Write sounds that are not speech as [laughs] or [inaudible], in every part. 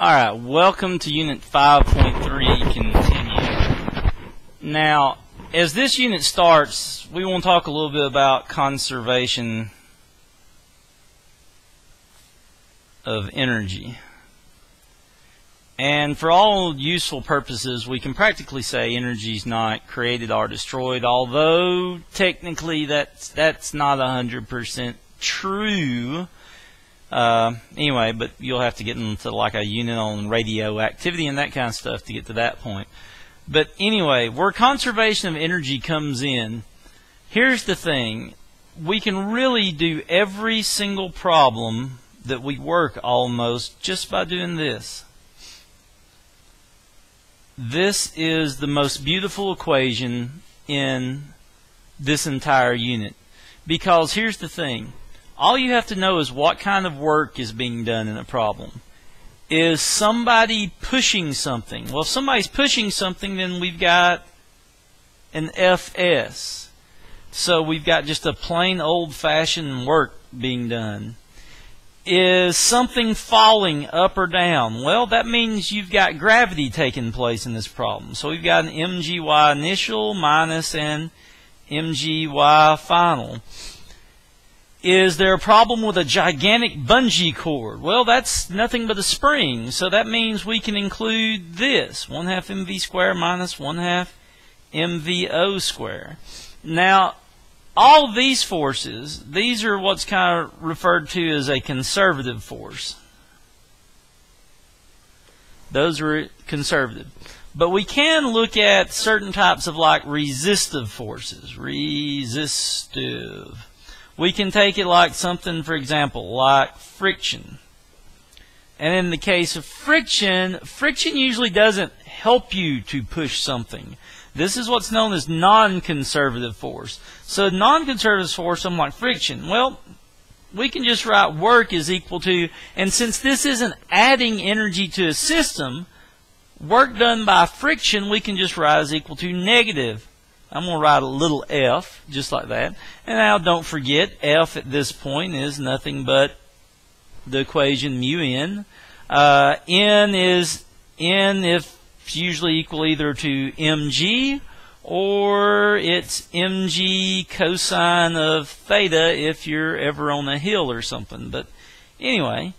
Alright, welcome to Unit 5.3 continue. Now, as this unit starts, we want to talk a little bit about conservation of energy. And for all useful purposes, we can practically say energy is not created or destroyed, although technically that's, that's not 100% true. Uh, anyway, but you'll have to get into like a unit on radioactivity and that kind of stuff to get to that point. But anyway, where conservation of energy comes in, here's the thing. We can really do every single problem that we work almost just by doing this. This is the most beautiful equation in this entire unit. Because here's the thing all you have to know is what kind of work is being done in a problem. Is somebody pushing something? Well, if somebody's pushing something, then we've got an FS. So we've got just a plain old-fashioned work being done. Is something falling up or down? Well, that means you've got gravity taking place in this problem. So we've got an mgy initial minus an mgy final. Is there a problem with a gigantic bungee cord? Well, that's nothing but a spring, so that means we can include this, 1 half mv squared minus 1 half mvo squared. Now, all these forces, these are what's kind of referred to as a conservative force. Those are conservative. But we can look at certain types of like resistive forces. Resistive. We can take it like something, for example, like friction. And in the case of friction, friction usually doesn't help you to push something. This is what's known as non-conservative force. So non-conservative force, something like friction, well, we can just write work is equal to, and since this isn't adding energy to a system, work done by friction we can just write as equal to negative I'm going to write a little f, just like that. And now don't forget, f at this point is nothing but the equation mu n. Uh, n is n if it's usually equal either to mg or it's mg cosine of theta if you're ever on a hill or something. But anyway,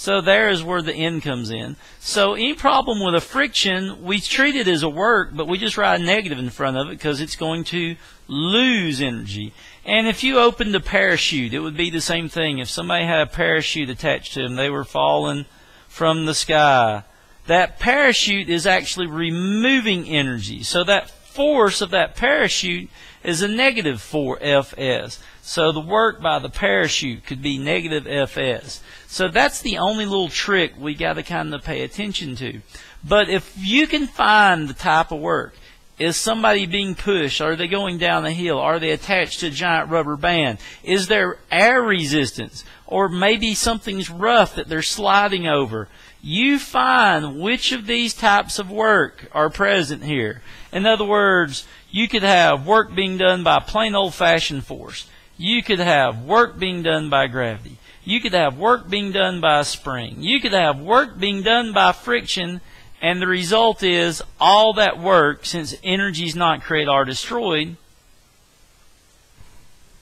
so there is where the n comes in. So any problem with a friction, we treat it as a work, but we just write a negative in front of it because it's going to lose energy. And if you opened a parachute, it would be the same thing. If somebody had a parachute attached to them, they were falling from the sky. That parachute is actually removing energy. So that force of that parachute is a negative 4Fs. So the work by the parachute could be negative Fs. So that's the only little trick we got to kind of pay attention to. But if you can find the type of work, is somebody being pushed? Are they going down the hill? Are they attached to a giant rubber band? Is there air resistance? Or maybe something's rough that they're sliding over. You find which of these types of work are present here. In other words, you could have work being done by plain old fashioned force. You could have work being done by gravity. You could have work being done by a spring. You could have work being done by friction. And the result is all that work, since energy is not created or destroyed,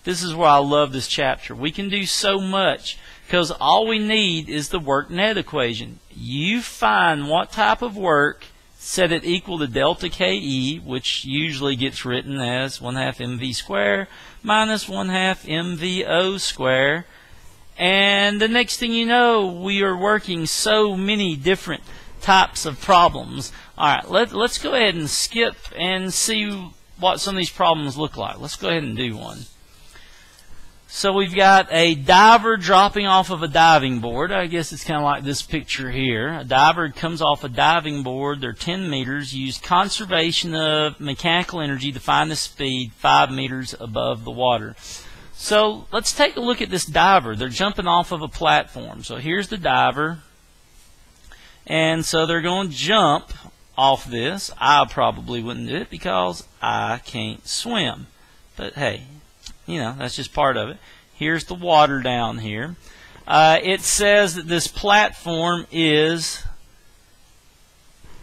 this is why I love this chapter. We can do so much because all we need is the work net equation. You find what type of work set it equal to delta KE, which usually gets written as 1 half mv square minus 1 half mvo square. And the next thing you know, we are working so many different types of problems. Alright, let, let's go ahead and skip and see what some of these problems look like. Let's go ahead and do one. So we've got a diver dropping off of a diving board. I guess it's kind of like this picture here. A diver comes off a diving board. They're 10 meters. Use conservation of mechanical energy to find the speed 5 meters above the water. So let's take a look at this diver. They're jumping off of a platform. So here's the diver. And so they're going to jump off this. I probably wouldn't do it because I can't swim. But hey, you know, that's just part of it. Here's the water down here. Uh, it says that this platform is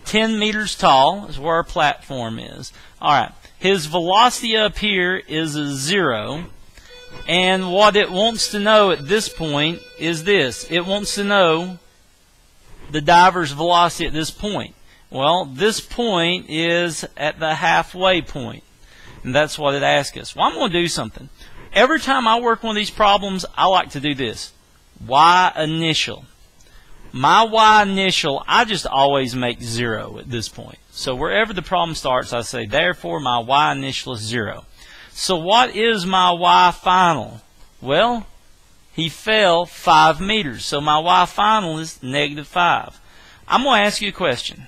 10 meters tall is where our platform is. Alright, his velocity up here is a zero. And what it wants to know at this point is this. It wants to know the diver's velocity at this point. Well, this point is at the halfway point. And that's what it asks us. Well, I'm going to do something. Every time I work one of these problems, I like to do this. Y initial. My Y initial, I just always make zero at this point. So wherever the problem starts, I say, therefore my Y initial is zero. So what is my Y final? Well, he fell 5 meters. So my Y final is negative 5. I'm going to ask you a question.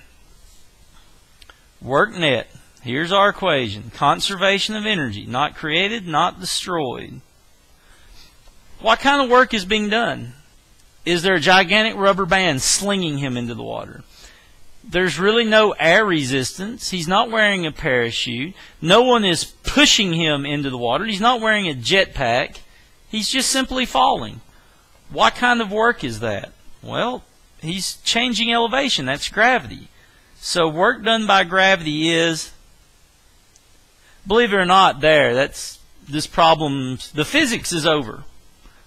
Work net. Here's our equation. Conservation of energy. Not created, not destroyed. What kind of work is being done? Is there a gigantic rubber band slinging him into the water? There's really no air resistance. He's not wearing a parachute. No one is pushing him into the water. He's not wearing a jetpack. He's just simply falling. What kind of work is that? Well, he's changing elevation. That's gravity. So work done by gravity is, believe it or not, there. That's this problem. The physics is over.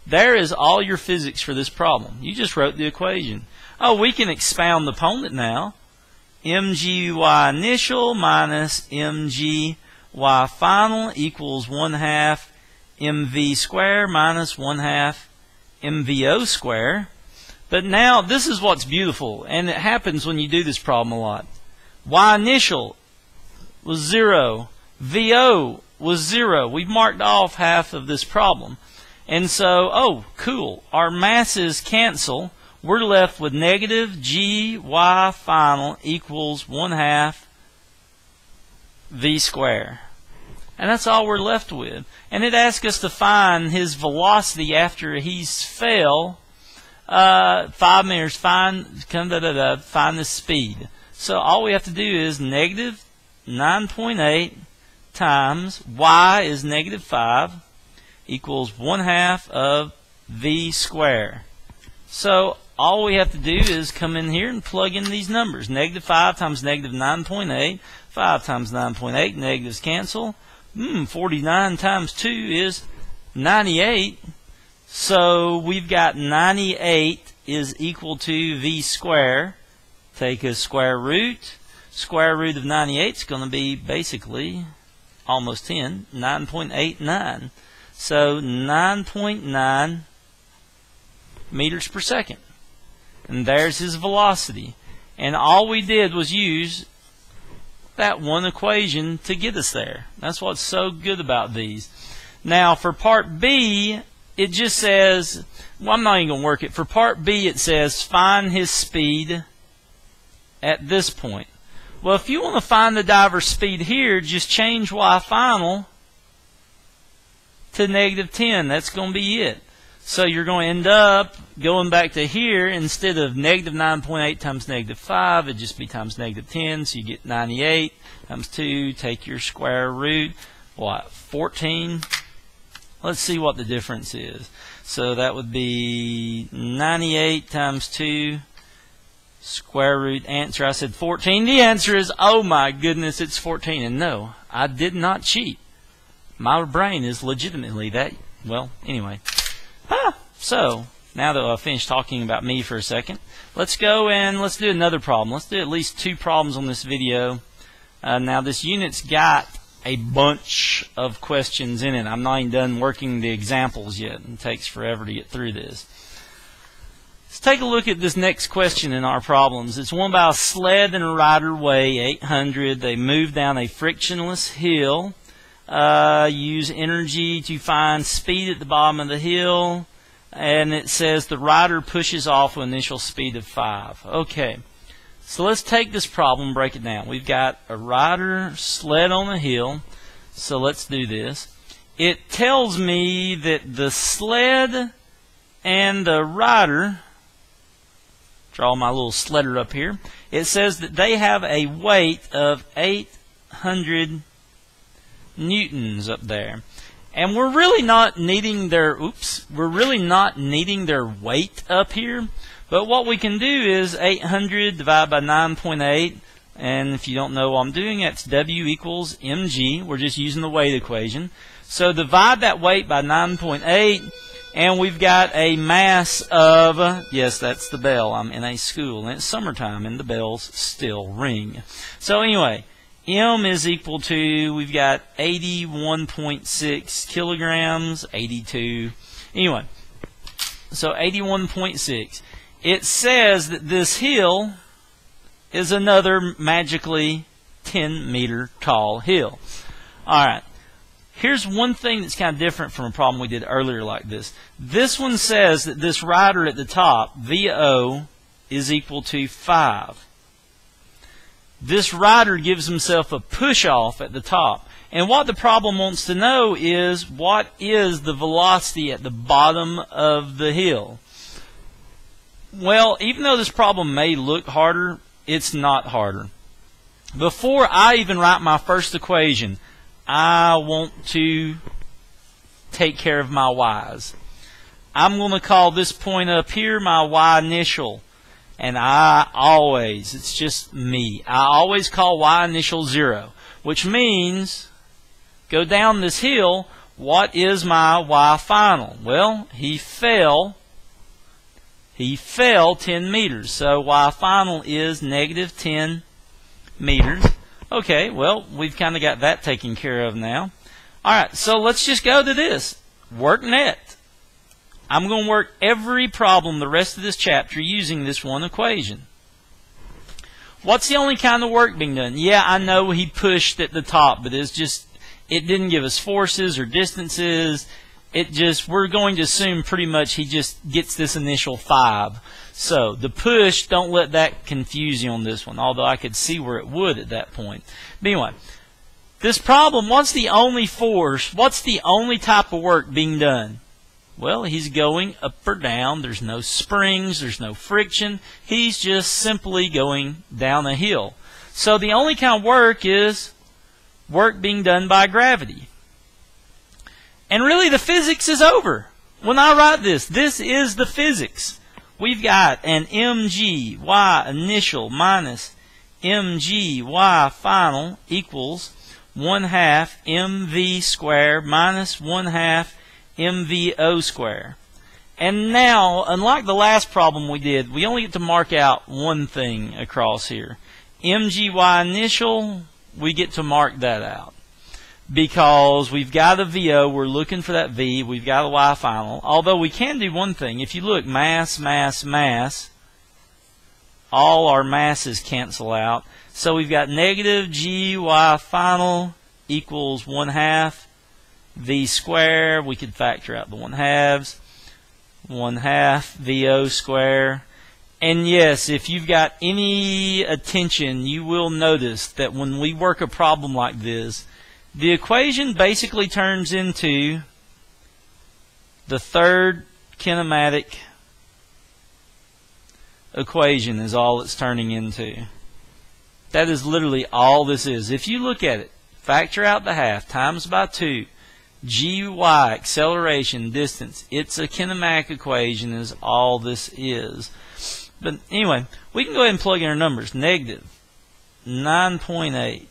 There is all your physics for this problem. You just wrote the equation. Oh, we can expound upon it now. mgy initial minus mgy final equals 1 half mv square minus 1 half mvo square. But now, this is what's beautiful, and it happens when you do this problem a lot. Y initial was 0. VO was 0. We've marked off half of this problem. And so, oh, cool. Our masses cancel. We're left with negative g y final equals 1 half v square. And that's all we're left with. And it asks us to find his velocity after he's fell uh, 5 meters, find, come da, da, da, find the speed. So all we have to do is negative 9.8 times y is negative 5 equals 1 half of v square. So all we have to do is come in here and plug in these numbers. Negative 5 times negative 9.8. 5 times 9.8. Negatives cancel. Hmm, 49 times 2 is 98. So we've got 98 is equal to v square. Take a square root. Square root of 98 is going to be basically almost 10, 9.89. So 9.9 meters per second. And there's his velocity. And all we did was use that one equation to get us there. That's what's so good about these. Now, for part B, it just says, well, I'm not even going to work it. For part B, it says, find his speed at this point. Well, if you want to find the diver's speed here, just change y final to negative 10. That's going to be it. So you're going to end up going back to here instead of negative 9.8 times negative 5, it'd just be times negative 10. So you get 98 times 2, take your square root, what, 14? Let's see what the difference is. So that would be 98 times 2 square root answer. I said 14. The answer is, oh my goodness, it's 14. And no, I did not cheat my brain is legitimately that. Well, anyway. Ah, so, now that I've finished talking about me for a second, let's go and let's do another problem. Let's do at least two problems on this video. Uh, now, this unit's got a bunch of questions in it. I'm not even done working the examples yet. It takes forever to get through this. Let's take a look at this next question in our problems. It's one about a sled and a rider weigh 800. They move down a frictionless hill uh, use energy to find speed at the bottom of the hill. And it says the rider pushes off with initial speed of 5. Okay. So let's take this problem break it down. We've got a rider sled on a hill. So let's do this. It tells me that the sled and the rider, draw my little sledder up here, it says that they have a weight of 800 newtons up there. And we're really not needing their, oops, we're really not needing their weight up here. But what we can do is 800 divided by 9.8, And if you don't know what I'm doing, that's W equals mg. We're just using the weight equation. So divide that weight by 9.8, and we've got a mass of, yes, that's the bell. I'm in a school, and it's summertime, and the bells still ring. So anyway, M is equal to, we've got 81.6 kilograms, 82. Anyway, so 81.6. It says that this hill is another magically 10 meter tall hill. Alright, here's one thing that's kind of different from a problem we did earlier like this. This one says that this rider at the top, VO, is equal to 5. This rider gives himself a push off at the top. And what the problem wants to know is what is the velocity at the bottom of the hill? Well, even though this problem may look harder, it's not harder. Before I even write my first equation, I want to take care of my y's. I'm going to call this point up here my y initial. And I always, it's just me, I always call y initial 0. Which means, go down this hill, what is my y final? Well, he fell he fell 10 meters. So y final is negative 10 meters. Okay, well, we've kind of got that taken care of now. All right, so let's just go to this. Work net. I'm going to work every problem the rest of this chapter using this one equation. What's the only kind of work being done? Yeah, I know he pushed at the top, but it's just, it didn't give us forces or distances it just we're going to assume pretty much he just gets this initial five. So the push, don't let that confuse you on this one, although I could see where it would at that point. But anyway, this problem, what's the only force, what's the only type of work being done? Well, he's going up or down. There's no springs, there's no friction. He's just simply going down a hill. So the only kind of work is work being done by gravity. And really, the physics is over. When I write this, this is the physics. We've got an mg y initial minus mg y final equals 1 half mv squared minus 1 half mvo square. And now, unlike the last problem we did, we only get to mark out one thing across here. mgy initial, we get to mark that out because we've got a VO, we're looking for that V, we've got a Y final. Although we can do one thing. If you look, mass, mass, mass, all our masses cancel out. So we've got negative G Y final equals 1 half V square. We could factor out the 1 halves. 1 half VO square. And yes, if you've got any attention, you will notice that when we work a problem like this, the equation basically turns into the third kinematic equation is all it's turning into. That is literally all this is. If you look at it, factor out the half times by 2, gy, acceleration, distance, it's a kinematic equation is all this is. But anyway, we can go ahead and plug in our numbers. Negative 9.8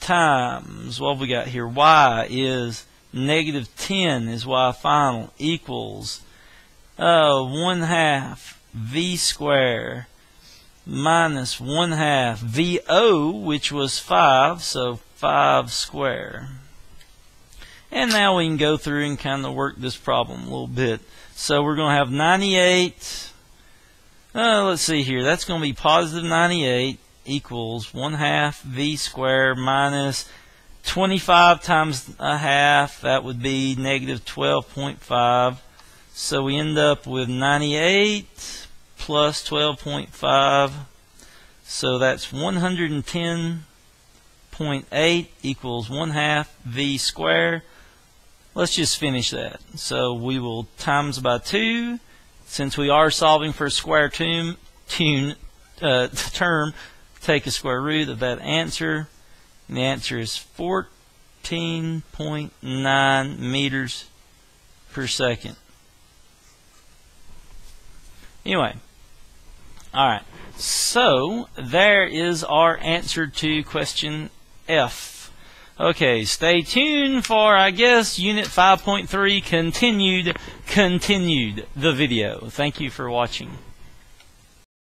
times, what we got here? y is negative 10 is y final equals uh, 1 half v square minus 1 half VO, which was 5, so 5 square. And now we can go through and kind of work this problem a little bit. So we're going to have 98, uh, let's see here, that's going to be positive 98 equals 1 half v squared minus 25 times a half, that would be negative 12.5. So we end up with 98 plus 12.5. So that's 110.8 equals 1 half v squared. Let's just finish that. So we will times by 2. Since we are solving for a square tune, tune uh, [laughs] term, take a square root of that answer. And the answer is 14.9 meters per second. Anyway, all right. So, there is our answer to question F. Okay, stay tuned for, I guess, Unit 5.3 continued, continued the video. Thank you for watching.